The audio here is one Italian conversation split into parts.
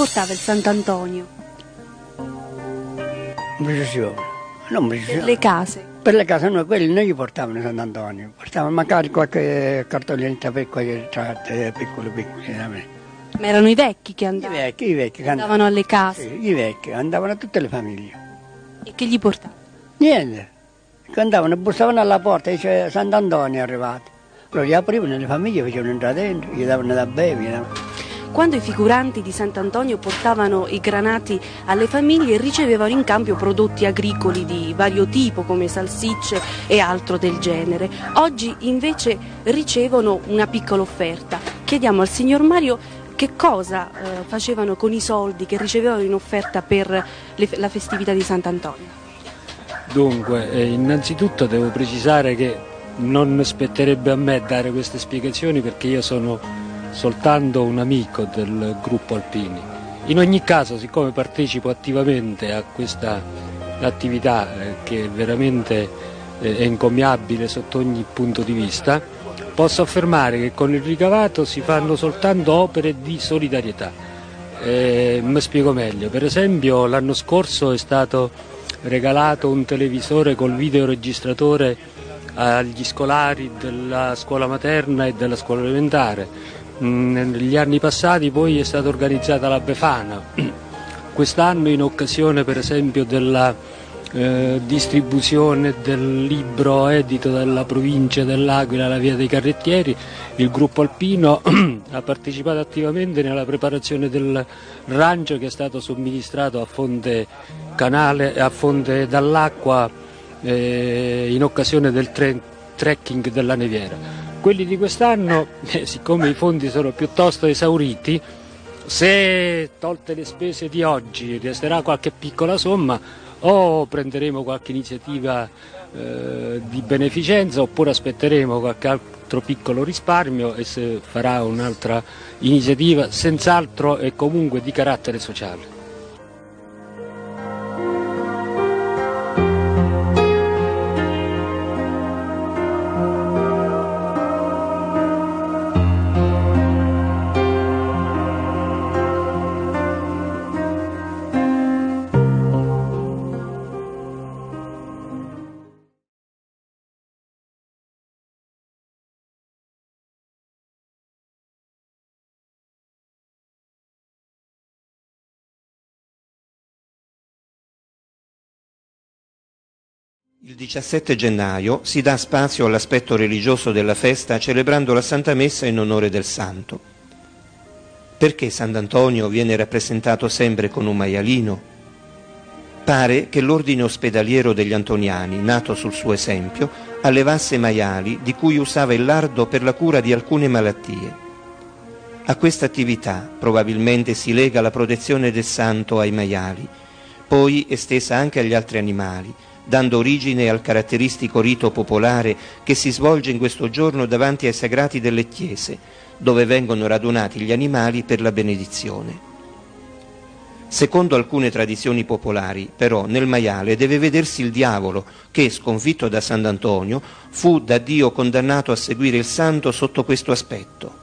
portava il Sant'Antonio? Per le case. Per le case no, quelli non gli portavano Sant'Antonio, portavano magari qualche cartolinetta per qualche tratte eh, vabbè. Ma erano i vecchi che I andavano, vecchi, i vecchi andavano, andavano alle case. sì, i vecchi andavano a tutte le famiglie. E che gli portavano? Niente, andavano, bussavano alla porta e diceva Sant'Antonio è arrivato. Allora gli aprivano le famiglie, facevano entrare dentro, gli davano da bere. gli davano- Quando i figuranti di Sant'Antonio portavano i granati alle famiglie ricevevano in cambio prodotti agricoli di vario tipo come salsicce e altro del genere. Oggi invece ricevono una piccola offerta. Chiediamo al signor Mario che cosa eh, facevano con i soldi che ricevevano in offerta per le- la festività di Sant'Antonio. Dunque, eh, innanzitutto devo precisare che non spetterebbe a me dare queste spiegazioni perché io sono soltanto un amico del gruppo Alpini. In ogni caso, siccome partecipo attivamente a questa attività eh, che veramente eh, è incommiabile sotto ogni punto di vista, posso affermare che con il ricavato si fanno soltanto opere di solidarietà. Eh, mi spiego meglio, per esempio l'anno scorso è stato regalato un televisore col videoregistratore agli scolari della scuola materna e della scuola elementare. Negli anni passati poi è stata organizzata la Befana. Quest'anno in occasione per esempio della eh, distribuzione del libro edito dalla provincia dell'Aquila, la via dei carrettieri, il gruppo alpino ha partecipato attivamente nella preparazione del rancio che è stato somministrato a fonte canale, a fonte dall'acqua eh, in occasione del tre- trekking della neviera. Quelli di quest'anno, eh, siccome i fondi sono piuttosto esauriti, se tolte le spese di oggi resterà qualche piccola somma o prenderemo qualche iniziativa eh, di beneficenza oppure aspetteremo qualche altro piccolo risparmio e se farà un'altra iniziativa senz'altro e comunque di carattere sociale. Il 17 gennaio si dà spazio all'aspetto religioso della festa celebrando la Santa Messa in onore del Santo. Perché Sant'Antonio viene rappresentato sempre con un maialino? Pare che l'ordine ospedaliero degli Antoniani, nato sul suo esempio, allevasse maiali di cui usava il lardo per la cura di alcune malattie. A questa attività probabilmente si lega la protezione del santo ai maiali, poi estesa anche agli altri animali, dando origine al caratteristico rito popolare che si svolge in questo giorno davanti ai sagrati delle chiese, dove vengono radunati gli animali per la benedizione. Secondo alcune tradizioni popolari, però, nel maiale deve vedersi il diavolo che, sconfitto da Sant'Antonio, fu da Dio condannato a seguire il santo sotto questo aspetto.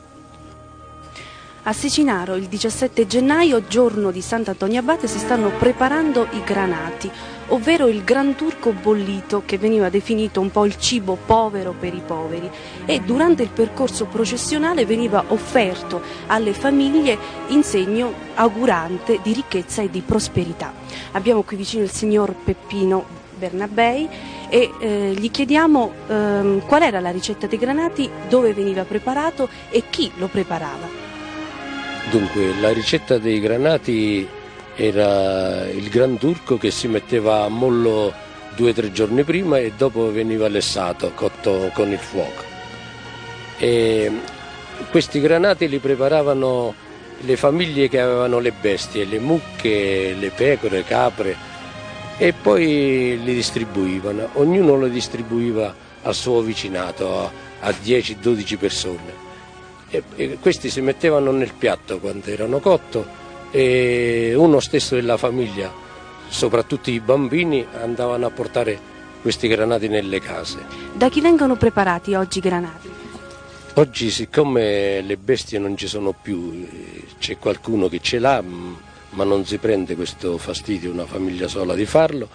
A Secinaro il 17 gennaio, giorno di Sant'Antonio Abate, si stanno preparando i granati, ovvero il gran turco bollito che veniva definito un po' il cibo povero per i poveri e durante il percorso processionale veniva offerto alle famiglie in segno augurante di ricchezza e di prosperità. Abbiamo qui vicino il signor Peppino Bernabei e eh, gli chiediamo ehm, qual era la ricetta dei granati, dove veniva preparato e chi lo preparava. Dunque, la ricetta dei granati era il gran turco che si metteva a mollo due o tre giorni prima e dopo veniva lessato, cotto con il fuoco. E questi granati li preparavano le famiglie che avevano le bestie, le mucche, le pecore, le capre e poi li distribuivano. Ognuno lo distribuiva al suo vicinato, a 10-12 persone. E, e questi si mettevano nel piatto quando erano cotto e uno stesso della famiglia, soprattutto i bambini, andavano a portare questi granati nelle case. Da chi vengono preparati oggi i granati? Oggi siccome le bestie non ci sono più, c'è qualcuno che ce l'ha, ma non si prende questo fastidio, una famiglia sola di farlo,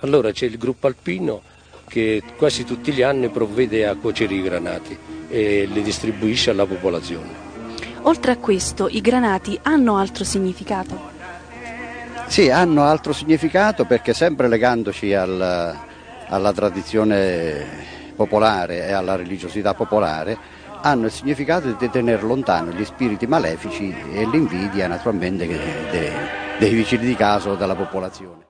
allora c'è il gruppo alpino che quasi tutti gli anni provvede a cuocere i granati e li distribuisce alla popolazione. Oltre a questo, i granati hanno altro significato? Sì, hanno altro significato perché sempre legandoci al, alla tradizione popolare e alla religiosità popolare hanno il significato di tenere lontano gli spiriti malefici e l'invidia naturalmente dei, dei vicini di casa o della popolazione.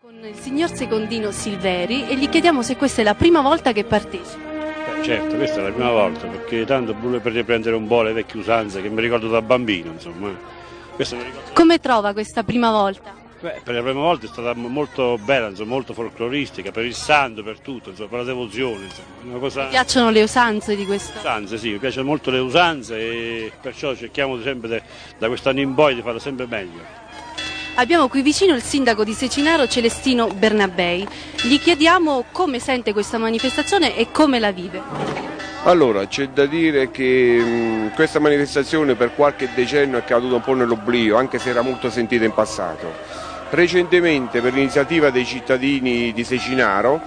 Con il signor Secondino Silveri e gli chiediamo se questa è la prima volta che partecipa. Beh, certo, questa è la prima volta, perché tanto pure per riprendere un po' le vecchie usanze che mi ricordo da bambino, insomma. Ricordo... Come trova questa prima volta? Beh, per la prima volta è stata molto bella, insomma, molto folcloristica, per il santo, per tutto, insomma, per la devozione. Insomma, cosa... Mi piacciono le usanze di questo? Usanze, sì, mi piacciono molto le usanze e perciò cerchiamo sempre de, da quest'anno in poi di farle sempre meglio. Abbiamo qui vicino il sindaco di Secinaro Celestino Bernabei. Gli chiediamo come sente questa manifestazione e come la vive. Allora, c'è da dire che mh, questa manifestazione per qualche decennio è caduta un po' nell'oblio, anche se era molto sentita in passato. Recentemente, per l'iniziativa dei cittadini di Secinaro,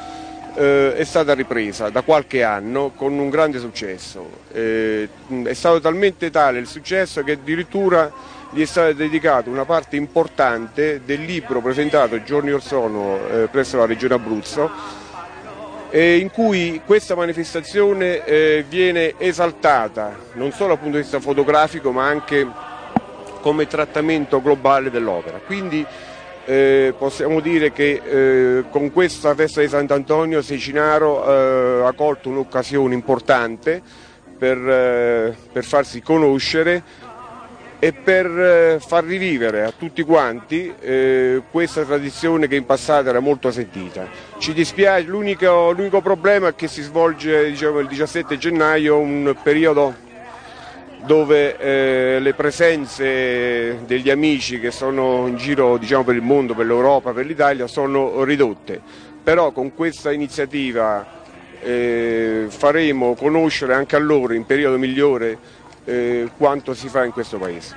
eh, è stata ripresa da qualche anno con un grande successo. Eh, è stato talmente tale il successo che addirittura gli è stata dedicata una parte importante del libro presentato giorni or sono eh, presso la Regione Abruzzo in cui questa manifestazione eh, viene esaltata non solo dal punto di vista fotografico ma anche come trattamento globale dell'opera. Quindi eh, possiamo dire che eh, con questa festa di Sant'Antonio Secinaro eh, ha colto un'occasione importante per, per farsi conoscere e per eh, far rivivere a tutti quanti eh, questa tradizione che in passato era molto sentita. Ci dispiace, l'unico, problema è che si svolge diciamo, il 17 gennaio un periodo dove eh, le presenze degli amici che sono in giro diciamo, per il mondo, per l'Europa, per l'Italia sono ridotte, però con questa iniziativa eh, faremo conoscere anche a loro in periodo migliore eh, quanto si fa in questo paese.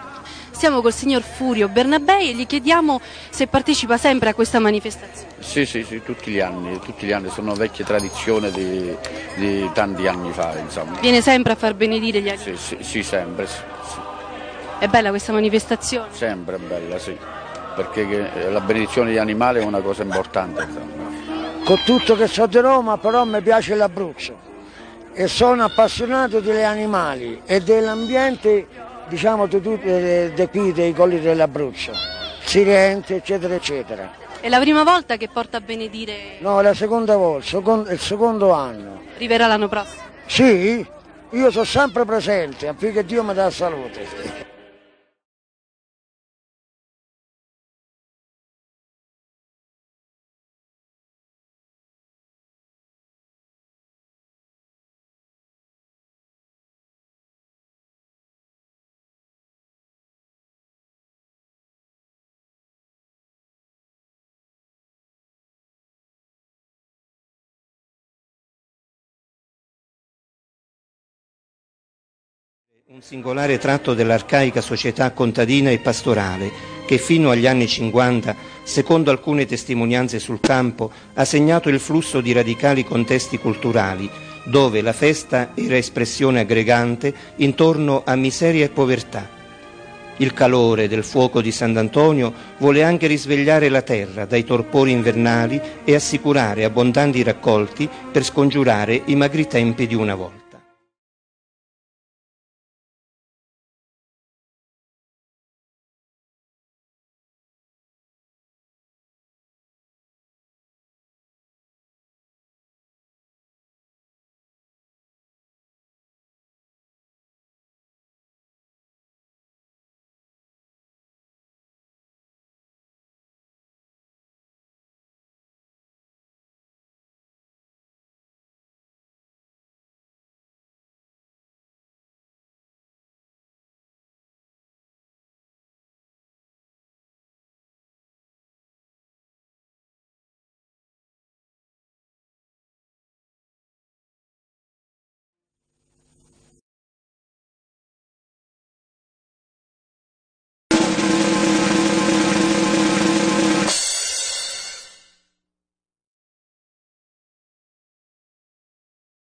Siamo col signor Furio Bernabei e gli chiediamo se partecipa sempre a questa manifestazione. Sì, sì, sì, tutti gli anni, tutti gli anni, sono vecchie tradizioni di, di tanti anni fa. Insomma. Viene sempre a far benedire gli animali? Sì, sì, sì sempre. Sì, È bella questa manifestazione? Sempre bella, sì, perché la benedizione degli animali è una cosa importante. Insomma. Con tutto che sono di Roma, però mi piace l'Abruzzo e sono appassionato degli animali e dell'ambiente diciamo di, di, di qui dei colli dell'Abruzzo, Siriente eccetera eccetera. È la prima volta che porta a benedire No, è la seconda volta, secon- il secondo anno. Riverà l'anno prossimo? Sì, io sono sempre presente affinché Dio mi dà salute. Un singolare tratto dell'arcaica società contadina e pastorale che fino agli anni 50, secondo alcune testimonianze sul campo, ha segnato il flusso di radicali contesti culturali, dove la festa era espressione aggregante intorno a miseria e povertà. Il calore del fuoco di Sant'Antonio vuole anche risvegliare la terra dai torpori invernali e assicurare abbondanti raccolti per scongiurare i magri tempi di una volta.